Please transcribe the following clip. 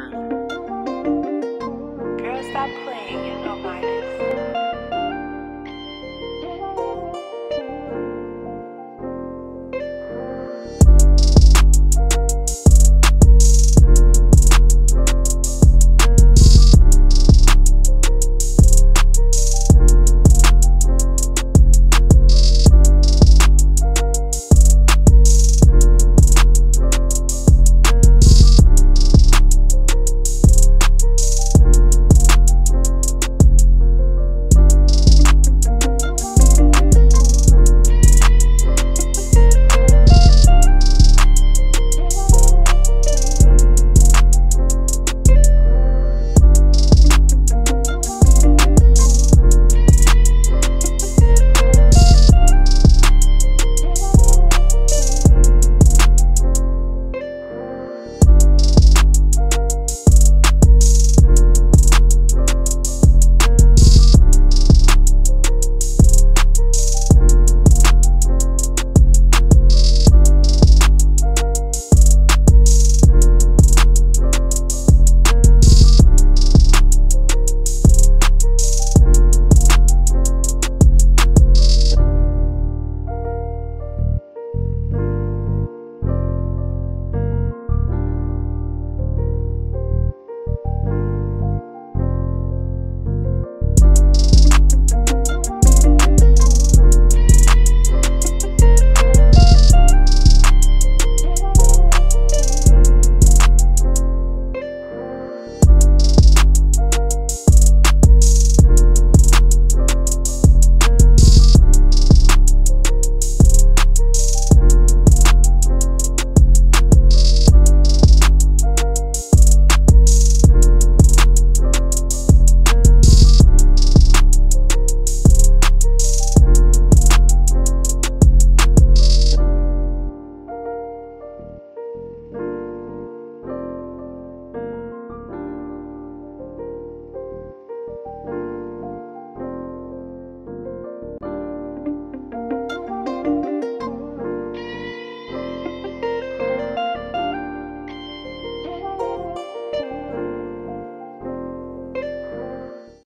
음